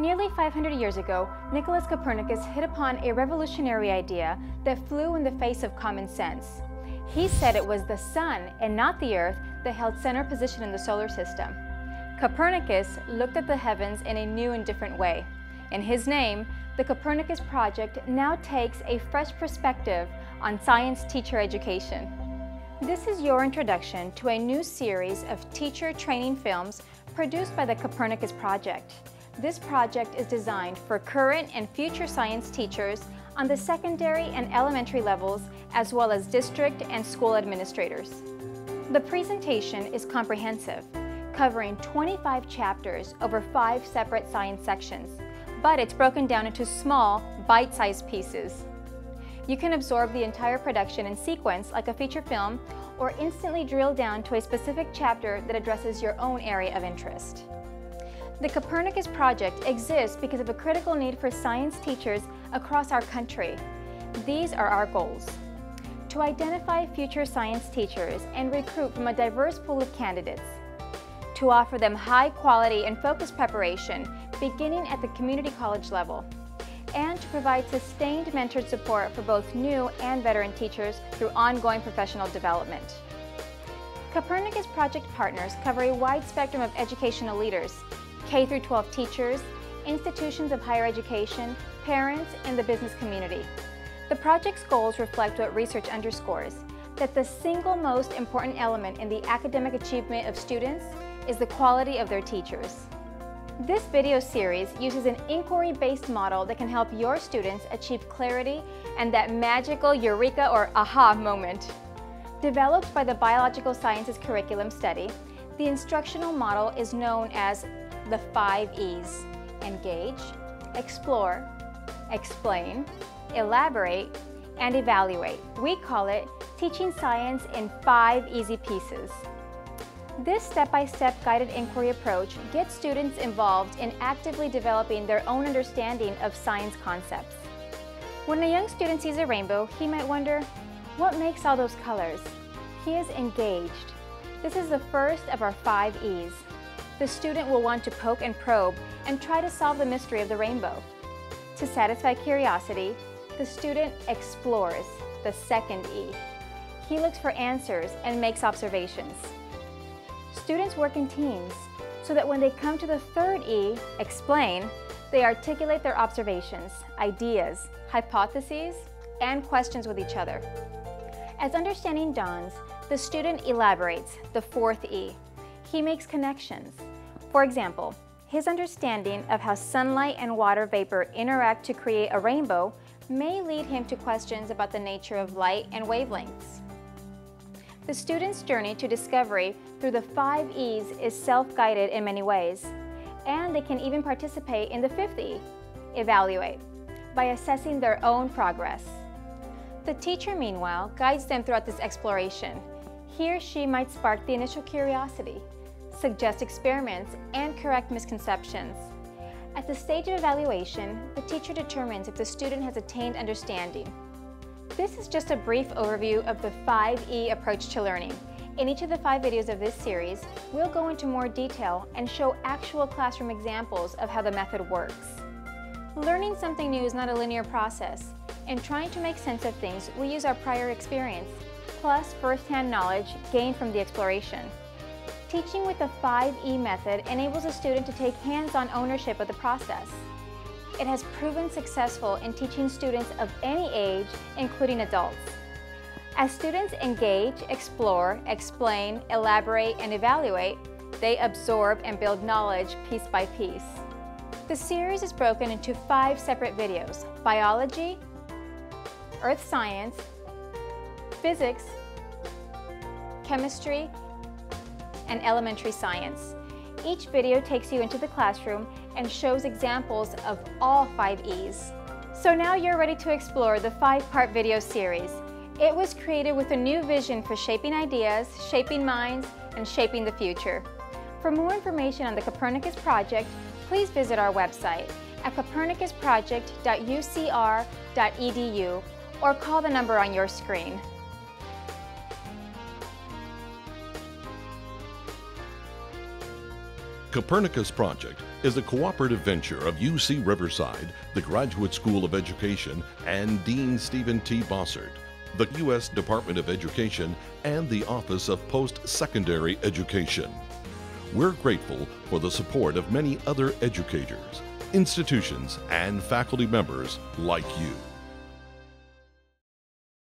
Nearly 500 years ago, Nicholas Copernicus hit upon a revolutionary idea that flew in the face of common sense. He said it was the sun and not the earth that held center position in the solar system. Copernicus looked at the heavens in a new and different way. In his name, the Copernicus Project now takes a fresh perspective on science teacher education. This is your introduction to a new series of teacher training films produced by the Copernicus Project. This project is designed for current and future science teachers on the secondary and elementary levels, as well as district and school administrators. The presentation is comprehensive, covering 25 chapters over five separate science sections, but it's broken down into small, bite-sized pieces. You can absorb the entire production in sequence like a feature film or instantly drill down to a specific chapter that addresses your own area of interest. The Copernicus Project exists because of a critical need for science teachers across our country. These are our goals. To identify future science teachers and recruit from a diverse pool of candidates. To offer them high quality and focused preparation beginning at the community college level. And to provide sustained mentored support for both new and veteran teachers through ongoing professional development. Copernicus Project partners cover a wide spectrum of educational leaders, K-12 teachers, institutions of higher education, parents, and the business community. The project's goals reflect what research underscores, that the single most important element in the academic achievement of students is the quality of their teachers. This video series uses an inquiry-based model that can help your students achieve clarity and that magical eureka or aha moment. Developed by the Biological Sciences Curriculum Study, the instructional model is known as the five E's engage, explore, explain, elaborate, and evaluate. We call it Teaching Science in Five Easy Pieces. This step-by-step -step guided inquiry approach gets students involved in actively developing their own understanding of science concepts. When a young student sees a rainbow, he might wonder, what makes all those colors? He is engaged. This is the first of our five E's the student will want to poke and probe and try to solve the mystery of the rainbow. To satisfy curiosity, the student explores, the second E. He looks for answers and makes observations. Students work in teams so that when they come to the third E, explain, they articulate their observations, ideas, hypotheses, and questions with each other. As understanding dawns, the student elaborates, the fourth E. He makes connections, for example, his understanding of how sunlight and water vapor interact to create a rainbow may lead him to questions about the nature of light and wavelengths. The student's journey to discovery through the five E's is self-guided in many ways, and they can even participate in the fifth E, evaluate, by assessing their own progress. The teacher, meanwhile, guides them throughout this exploration. He or she might spark the initial curiosity, suggest experiments, and correct misconceptions. At the stage of evaluation, the teacher determines if the student has attained understanding. This is just a brief overview of the 5E approach to learning. In each of the five videos of this series, we'll go into more detail and show actual classroom examples of how the method works. Learning something new is not a linear process. In trying to make sense of things, we use our prior experience, plus first-hand knowledge gained from the exploration. Teaching with the 5E method enables a student to take hands-on ownership of the process. It has proven successful in teaching students of any age, including adults. As students engage, explore, explain, elaborate, and evaluate, they absorb and build knowledge piece by piece. The series is broken into five separate videos, biology, earth science, physics, chemistry, and elementary science. Each video takes you into the classroom and shows examples of all five E's. So now you're ready to explore the five-part video series. It was created with a new vision for shaping ideas, shaping minds, and shaping the future. For more information on the Copernicus Project, please visit our website at copernicusproject.ucr.edu or call the number on your screen. Copernicus Project is a cooperative venture of UC Riverside, the Graduate School of Education, and Dean Stephen T. Bossert, the U.S. Department of Education, and the Office of Post Secondary Education. We're grateful for the support of many other educators, institutions, and faculty members like you.